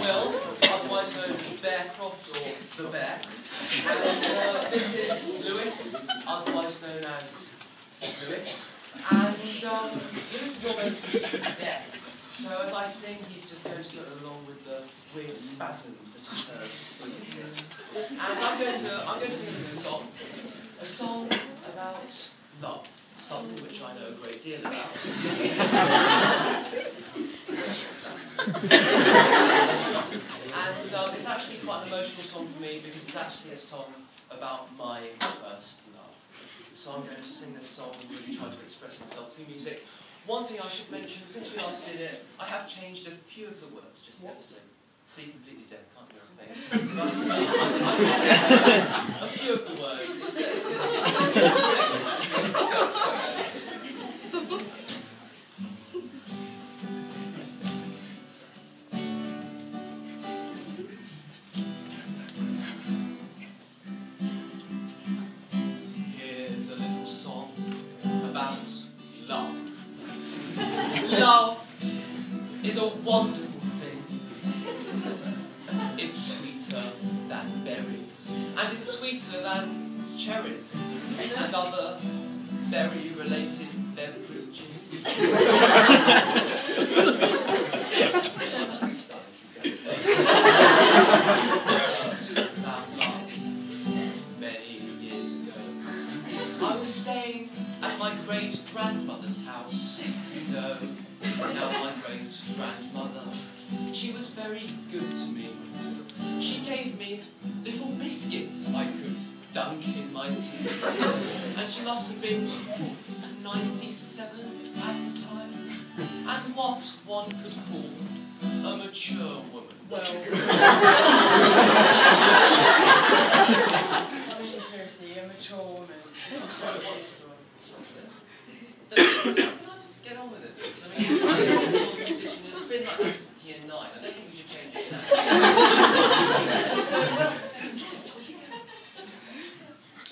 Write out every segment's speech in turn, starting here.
Will, otherwise known as Bearcroft or the Bear. And uh, this is Lewis, otherwise known as Lewis. And um, Lewis is almost deaf. So as I sing, he's just going to go along with the weird spasms that he heard. And I'm going to I'm going to sing a song. A song about love. Something which I know a great deal about. and um, it's actually quite an emotional song for me because it's actually a song about my first love. So I'm going to sing this song and really try to express myself through music. One thing I should mention, since we last did it, I have changed a few of the words, just the same. See, completely dead, can't hear a thing. But, uh, I've, I've a Love is a wonderful thing. It's sweeter than berries, and it's sweeter than cherries, and other berry-related beverages. My great-grandmother's house. No, now my great-grandmother. She was very good to me. She gave me little biscuits I could dunk in my tea. And she must have been 97 at the time. And what one could call a mature woman. Well... I mean, seriously, a mature woman. Get on with it. It's been like since year nine. I don't think we should change it now.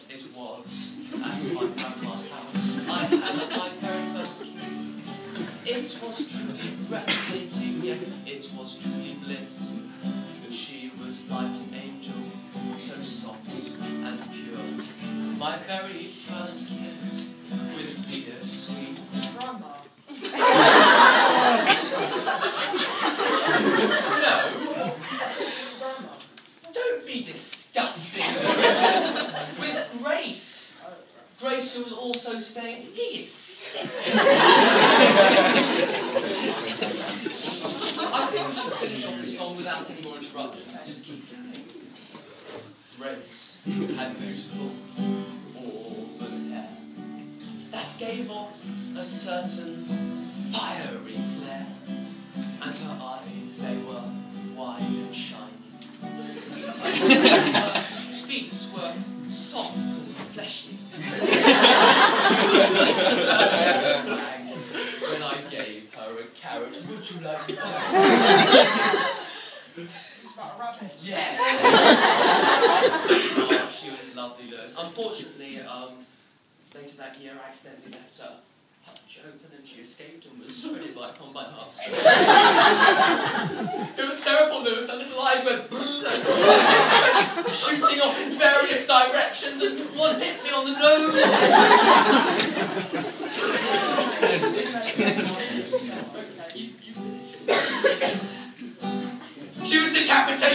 it was at my grandma's house. I had my very first kiss. It was truly breathtaking, yes, it was truly bliss. She was like an angel, so soft and pure. My very first kiss with dear sweet grandma. no. Don't be disgusting. With Grace. Grace who was also staying. He is sick. I think we should finish off the song without any more interruptions. Just keep going. Grace had beautiful auburn hair that gave off a certain fiery glare, and her eyes, they were wide and shiny. her feet were soft and fleshy. when I gave her a carrot, would you like? It's about a rabbit. Yes. oh, she was lovely, Lewis. Unfortunately, um, later that year, I accidentally left her hutch open and she escaped and was shredded by a combine harvester. it was terrible, Lewis. Her little eyes went shooting off in various directions and one hit me on the nose.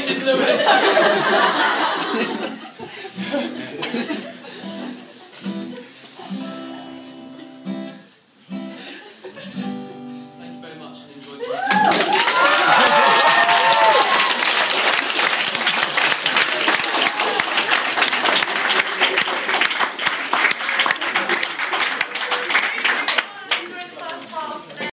She was decapitated, Lewis!